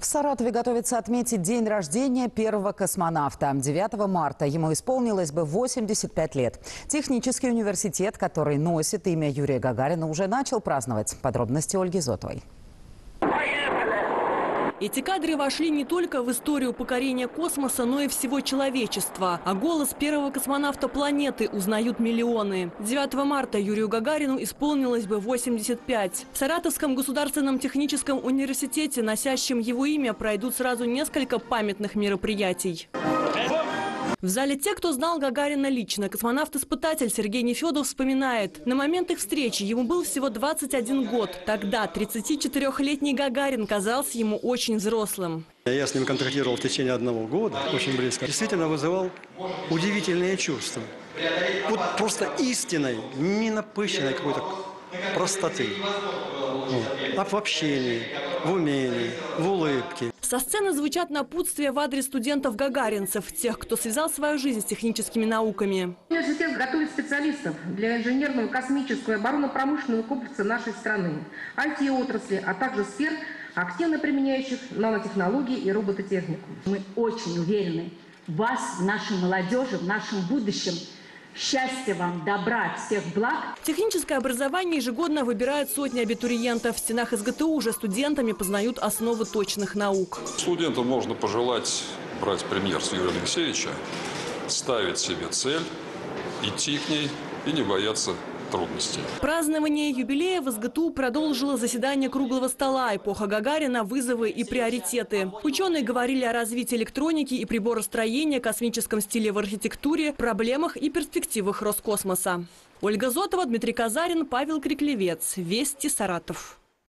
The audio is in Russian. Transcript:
В Саратове готовится отметить день рождения первого космонавта. 9 марта ему исполнилось бы 85 лет. Технический университет, который носит имя Юрия Гагарина, уже начал праздновать. Подробности Ольги Зотовой. Эти кадры вошли не только в историю покорения космоса, но и всего человечества. А голос первого космонавта планеты узнают миллионы. 9 марта Юрию Гагарину исполнилось бы 85. В Саратовском государственном техническом университете, носящем его имя, пройдут сразу несколько памятных мероприятий. В зале те, кто знал Гагарина лично. Космонавт-испытатель Сергей Нефедов вспоминает. На момент их встречи ему был всего 21 год. Тогда 34-летний Гагарин казался ему очень взрослым. Я с ним контактировал в течение одного года, очень близко. Действительно вызывал удивительные чувства. Вот просто истинной, не напыщенной какой-то простоты. Вот. В общении, в умении, в улыбке. Со сцены звучат напутствия в адрес студентов-гагаринцев, тех, кто связал свою жизнь с техническими науками. Университет готовит специалистов для инженерного, космического и оборонно-промышленного комплекса нашей страны, IT-отрасли, а также сфер, активно применяющих нанотехнологии и робототехнику. Мы очень уверены в вас, в нашей молодежи, в нашем будущем – Счастья вам, добра, всех благ. Техническое образование ежегодно выбирают сотни абитуриентов. В стенах СГТУ уже студентами познают основы точных наук. Студентам можно пожелать брать пример с Юрия Алексеевича, ставить себе цель, идти к ней и не бояться трудностей. Празднование юбилея в СГТУ продолжило заседание круглого стола «Эпоха Гагарина. Вызовы и приоритеты». Ученые говорили о развитии электроники и приборостроения, космическом стиле в архитектуре, проблемах и перспективах Роскосмоса. Ольга Зотова, Дмитрий Казарин, Павел Криклевец. Вести Саратов.